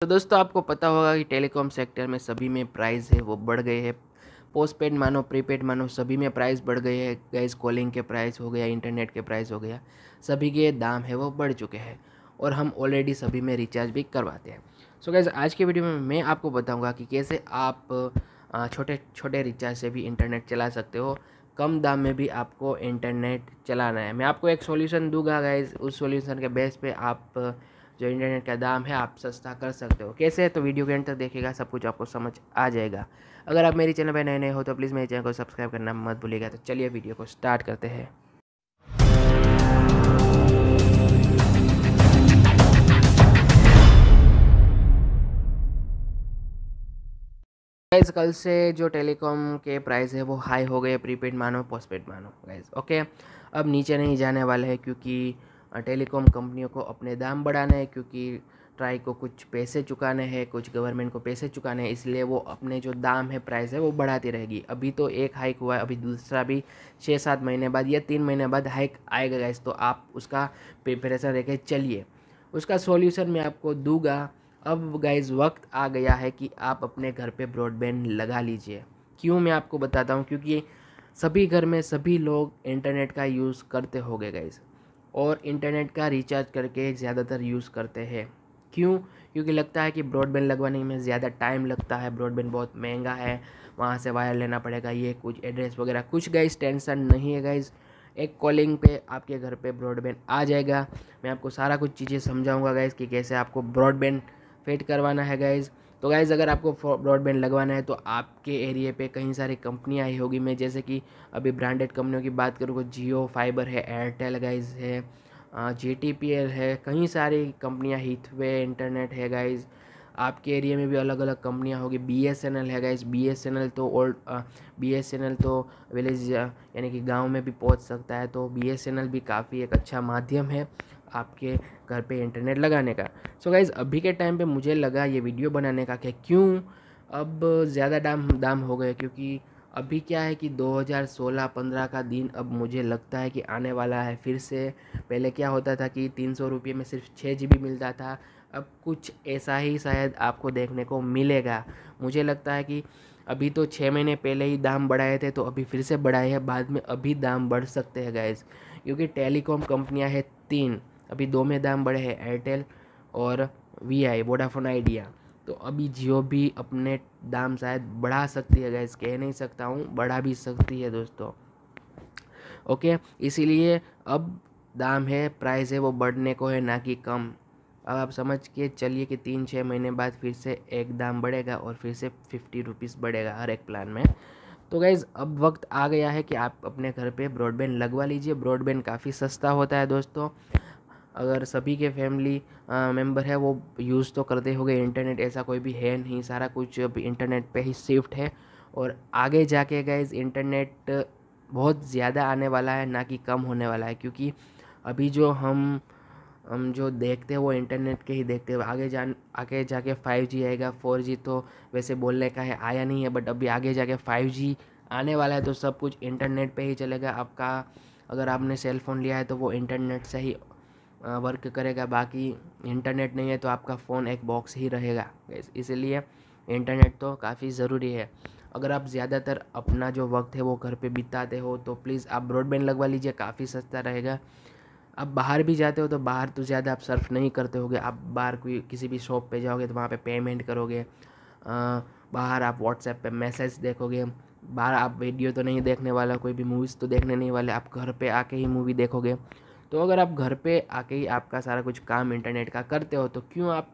तो दोस्तों, आपको पता होगा कि टेलीकॉम सेक्टर में सभी में प्राइस है, वो बढ़ गए हैं। पोस्ट पेड मानो, प्रीपेड मानो, सभी में प्राइस बढ़ गए हैं। गैस कॉलिंग के प्राइस हो गया, इंटरनेट के प्राइस हो गया, सभी के दाम है, वो बढ़ चुके हैं और हम ऑलरेडी सभी में रिचार्ज भी करवाते हैं। सो गैस आज के वीडियो में मैं आपको बताऊँगा कि कैसे आप छोटे छोटे रिचार्ज से भी इंटरनेट चला सकते हो। कम दाम में भी आपको इंटरनेट चलाना है। मैं आपको एक सॉल्यूशन दूँगा गाइज़ उस सॉल्यूशन के बेस पे आप जो इंटरनेट का दाम है, आप सस्ता कर सकते हो। कैसे तो वीडियो के एंड तक देखेगा सब कुछ आपको समझ आ जाएगा। अगर आप मेरे चैनल पर नए नए हो तो प्लीज़ मेरे चैनल को सब्सक्राइब करना मत भूलिएगा। तो चलिए वीडियो को स्टार्ट करते हैं। गाइज़ कल से जो टेलीकॉम के प्राइस है, वो हाई हो गए। प्रीपेड मानो, पोस्टपेड मानो गाइज़ ओके अब नीचे नहीं जाने वाले हैं, क्योंकि टेलीकॉम कंपनियों को अपने दाम बढ़ाने हैं क्योंकि ट्राई को कुछ पैसे चुकाने हैं, कुछ गवर्नमेंट को पैसे चुकाने हैं, इसलिए वो अपने जो दाम है, प्राइस है, वो बढ़ाती रहेगी। अभी तो एक हाइक हुआ है, अभी दूसरा भी छः सात महीने बाद या तीन महीने बाद हाइक आएगा गैस तो आप उसका प्रिपरेशन रह चलिए। उसका सॉल्यूशन मैं आपको दूँगा। अब गाइज़ वक्त आ गया है कि आप अपने घर पे ब्रॉडबैंड लगा लीजिए। क्यों मैं आपको बताता हूँ? क्योंकि सभी घर में सभी लोग इंटरनेट का यूज़ करते हो गए गाइज़ और इंटरनेट का रिचार्ज करके ज़्यादातर यूज़ करते हैं। क्यों? क्योंकि लगता है कि ब्रॉडबैंड लगवाने में ज़्यादा टाइम लगता है ब्रॉडबैंड बहुत महँगा है, वहाँ से वायर लेना पड़ेगा, ये कुछ एड्रेस वगैरह। कुछ गाइज़ टेंशन नहीं है गाइज़ एक कॉलिंग पे आपके घर पे ब्रॉडबैंड आ जाएगा। मैं आपको सारा कुछ चीज़ें समझाऊँगा गाइज़ कि कैसे आपको ब्रॉडबैंड फिट करवाना है गाइज़ तो गाइज़ अगर आपको ब्रॉडबैंड लगवाना है तो आपके एरिए पे कई सारी कंपनियाँ आई होगी। मैं जैसे कि अभी ब्रांडेड कंपनियों की बात करूँ तो जियो फाइबर है एयरटेल गाइज़ है जे टी पी एल है, कई सारी कंपनियाँ हीथवे इंटरनेट है गाइज़ आपके एरिया में भी अलग अलग कंपनियाँ होगी। बी एस एन एल है guys B S N L तो old B S N L तो विलेज यानी कि गाँव में भी पहुँच सकता है। तो बी एस एन एल भी काफ़ी एक अच्छा माध्यम है। आपके घर पे इंटरनेट लगाने का। सो so गाइज़ अभी के टाइम पे मुझे लगा ये वीडियो बनाने का कि क्यों? अब ज़्यादा दाम दाम हो गए क्योंकि अभी क्या है कि 2016-15 का दिन अब मुझे लगता है कि आने वाला है। फिर से पहले क्या होता था कि तीन सौ रुपये में सिर्फ़ छः जी मिलता था। अब कुछ ऐसा ही शायद आपको देखने को मिलेगा। मुझे लगता है कि अभी तो छः महीने पहले ही दाम बढ़ाए थे तो अभी फिर से बढ़ाए हैं। बाद में अभी दाम बढ़ सकते हैं गैस क्योंकि टेलीकॉम कंपनियाँ हैं तीन। अभी दो में दाम बढ़े हैं एयरटेल और वी आई वोडाफोन आइडिया तो अभी जियो भी अपने दाम शायद बढ़ा सकती है गैस कह नहीं सकता हूँ, बढ़ा भी सकती है दोस्तों। ओके इसीलिए अब दाम है प्राइस है, वो बढ़ने को है, ना कि कम। अब आप समझ के चलिए कि तीन छः महीने बाद फिर से एक दाम बढ़ेगा और फिर से फिफ्टी रुपीज़ बढ़ेगा हर एक प्लान में। तो गाइज़ अब वक्त आ गया है कि आप अपने घर पे ब्रॉडबैंड लगवा लीजिए। ब्रॉडबैंड काफ़ी सस्ता होता है दोस्तों। अगर सभी के फैमिली मेंबर है, वो यूज़ तो करते हो गए इंटरनेट ऐसा कोई भी है नहीं, सारा कुछ अभी इंटरनेट पे ही शिफ्ट है। और आगे जाके गए इंटरनेट बहुत ज़्यादा आने वाला है, ना कि कम होने वाला है। क्योंकि अभी जो हम हम जो देखते हैं, वो इंटरनेट के ही देखते हैं। आगे जान, आगे जाके फाइव जी आएगा फोर जी तो वैसे बोलने का है, आया नहीं है बट अभी आगे जाके फाइव जी आने वाला है तो सब कुछ इंटरनेट पे ही चलेगा। आपका, अगर आपने सेल फ़ोन लिया है तो वो इंटरनेट से ही वर्क करेगा, बाकी इंटरनेट नहीं है तो आपका फ़ोन एक बॉक्स ही रहेगा। इसलिए इंटरनेट तो काफ़ी ज़रूरी है। अगर आप ज़्यादातर अपना जो वक्त है वो घर पे बिताते हो तो प्लीज़ आप ब्रॉडबैंड लगवा लीजिए, काफ़ी सस्ता रहेगा। आप बाहर भी जाते हो तो बाहर तो ज़्यादा आप सर्फ नहीं करते होगे। आप बाहर कोई, किसी भी शॉप पे जाओगे तो वहाँ पे पेमेंट करोगे। बाहर आप व्हाट्सएप पे मैसेज देखोगे। बाहर आप वीडियो तो नहीं देखने वाला, कोई भी मूवीज़ तो देखने नहीं वाले, आप घर पे आके ही मूवी देखोगे। तो अगर आप घर पे आके ही आपका सारा कुछ काम इंटरनेट का करते हो तो क्यों आप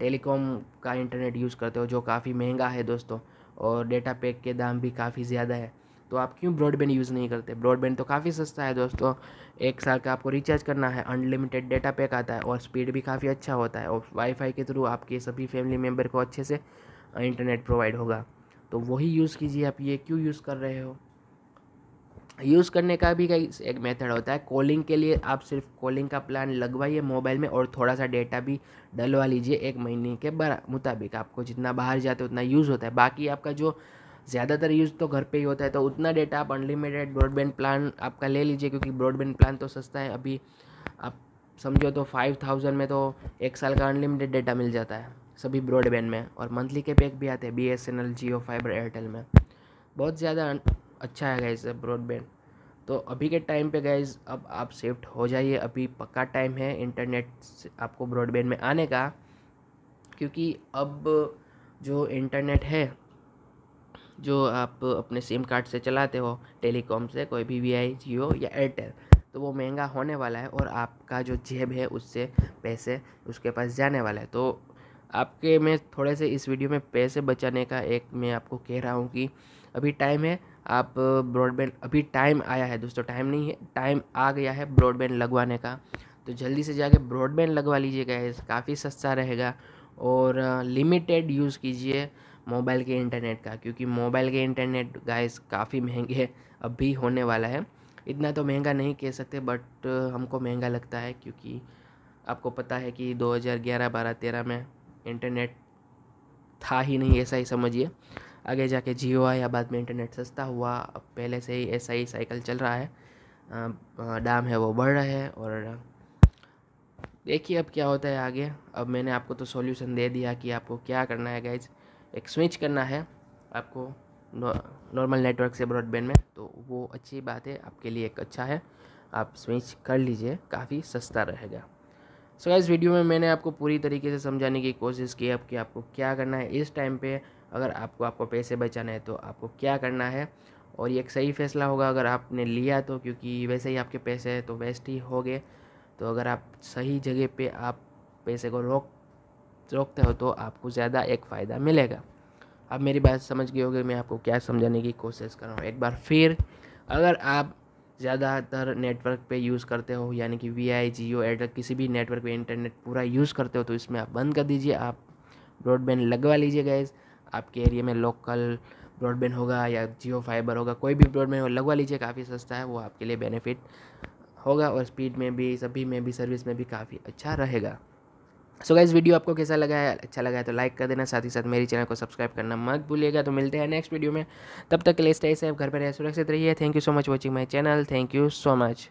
टेलीकॉम का इंटरनेट यूज़ करते हो, जो काफ़ी महँगा है दोस्तों, और डेटा पैक के दाम भी काफ़ी ज़्यादा है? तो आप क्यों ब्रॉडबैंड यूज़ नहीं करते? ब्रॉडबैंड तो काफ़ी सस्ता है दोस्तों, एक साल का आपको रिचार्ज करना है, अनलिमिटेड डेटा पैक आता है, और स्पीड भी काफ़ी अच्छा होता है, और वाईफाई के थ्रू आपके सभी फैमिली मेंबर को अच्छे से इंटरनेट प्रोवाइड होगा। तो वही यूज़ कीजिए आप, ये क्यों यूज़ कर रहे हो? यूज़ करने का भी कई एक मेथड होता है। कॉलिंग के लिए आप सिर्फ़ कॉलिंग का प्लान लगवाइए मोबाइल में और थोड़ा सा डेटा भी डलवा लीजिए एक महीने के मुताबिक। आपको जितना बाहर जाते उतना यूज़ होता है। बाकी आपका जो ज़्यादातर यूज़ तो घर पे ही होता है तो उतना डेटा आप अनलिमिटेड ब्रॉडबैंड प्लान आपका ले लीजिए, क्योंकि ब्रॉडबैंड प्लान तो सस्ता है। अभी आप समझो तो फाइव थाउज़ेंड में तो एक साल का अनलिमिटेड डेटा मिल जाता है सभी ब्रॉडबैंड में। और मंथली के पैक भी आते हैं B S N L Jio fibre Airtel में। बहुत ज़्यादा अच्छा है गाइज़ ब्रॉडबैंड तो अभी के टाइम पे गाइज़ अब आप शिफ्ट हो जाइए. अभी पक्का टाइम है इंटरनेट से आपको ब्रॉडबैंड में आने का. क्योंकि अब जो इंटरनेट है, जो आप अपने सिम कार्ड से चलाते हो टेलीकॉम से, कोई भी वी आई जियो या एयरटेल तो वो महँगा होने वाला है और आपका जो जेब है उससे पैसे उसके पास जाने वाला है. तो आपके मैं थोड़े से इस वीडियो में पैसे बचाने का एक मैं आपको कह रहा हूँ कि अभी टाइम है आप ब्रॉडबैंड, अभी टाइम आया है दोस्तों टाइम नहीं है टाइम आ गया है ब्रॉडबैंड लगवाने का। तो जल्दी से जाके ब्रॉडबैंड लगवा लीजिएगा काफ़ी सस्ता रहेगा। और लिमिटेड यूज़ कीजिए मोबाइल के इंटरनेट का, क्योंकि मोबाइल के इंटरनेट गाइस काफ़ी महँगे अभी होने वाला है। इतना तो महँगा नहीं कह सकते बट हमको महँगा लगता है, क्योंकि आपको पता है कि 2011 12 13 में इंटरनेट था ही नहीं, ऐसा ही समझिए। आगे जाके जियो आया बाद में इंटरनेट सस्ता हुआ। अब पहले से ही ऐसा ही साइकिल चल रहा है। दाम है वो बढ़ रहा है और देखिए अब क्या होता है आगे। अब मैंने आपको तो सॉल्यूशन दे दिया कि आपको क्या करना है गाइज़ एक स्विच करना है आपको नॉर्मल नेटवर्क से ब्रॉडबैंड में। तो वो अच्छी बात है आपके लिए एक अच्छा है। आप स्विच कर लीजिए काफ़ी सस्ता रहेगा। सो so, इस वीडियो में मैंने आपको पूरी तरीके से समझाने की कोशिश की अब कि आपको क्या करना है। इस टाइम पे अगर आपको आपको पैसे बचाना है तो आपको क्या करना है? और ये एक सही फैसला होगा अगर आपने लिया तो क्योंकि वैसे ही आपके पैसे हैं तो वेस्ट ही हो गए। तो अगर आप सही जगह पे आप पैसे को रोक, रोकते हो तो आपको ज़्यादा एक फ़ायदा मिलेगा। आप मेरी बात समझ गए होगी, मैं आपको क्या समझाने की कोशिश कर रहा हूँ। एक बार फिर, अगर आप ज़्यादातर नेटवर्क पे यूज़ करते हो, यानी कि वी आई जियो एयरटेल किसी भी नेटवर्क पे इंटरनेट पूरा यूज़ करते हो तो इसमें आप बंद कर दीजिए, आप ब्रॉडबैंड लगवा लीजिए गैस आपके एरिया में लोकल ब्रॉडबैंड होगा या जियो फाइबर होगा, कोई भी ब्रॉडबैंड लगवा लीजिए, काफ़ी सस्ता है, वो आपके लिए बेनिफिट होगा और स्पीड में भी, सभी में भी, सर्विस में भी काफ़ी अच्छा रहेगा। सो so गाइज़ वीडियो आपको कैसा लगा है? अच्छा लगा है तो लाइक कर देना, साथ ही साथ मेरी चैनल को सब्सक्राइब करना मत भूलिएगा। तो मिलते हैं नेक्स्ट वीडियो में। तब तक के लिए स्टे सेफ़ घर पर रहे, सुरक्षित रहिए। Thank you so much watching my channel thank you so much